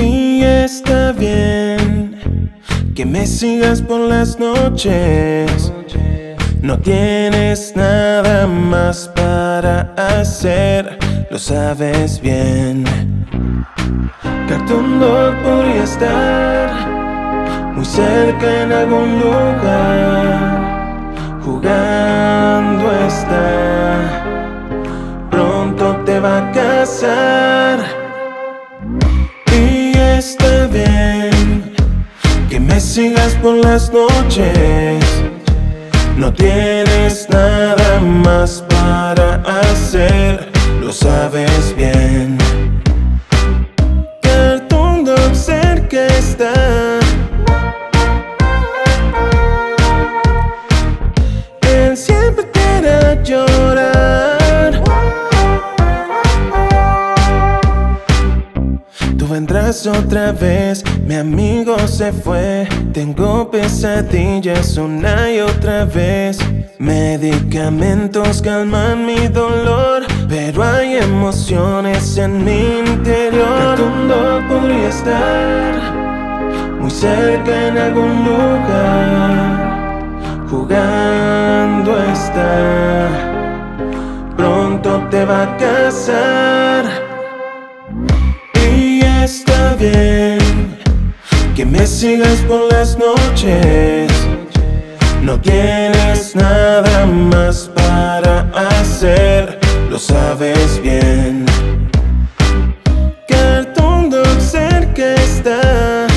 Y está bien que me sigas por las noches. No tienes nada más para hacer, lo sabes bien. Cartoon Dog podría estar muy cerca en algún lugar, jugando está. Pronto te va a casar. Sigas por las noches. No tienes nada más para hacer, lo sabes bien. Cartoon Dog cerca está. Él siempre te hará vendrás otra vez, mi amigo se fue. Tengo pesadillas una y otra vez. Medicamentos calman mi dolor, pero hay emociones en mi interior. Dog podría estar muy cerca en algún lugar, jugando está. Pronto te va a casar. Está bien que me sigas por las noches. No tienes nada más para hacer, lo sabes bien. Cartoon Dog cerca está.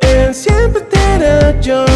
Él siempre te llorar.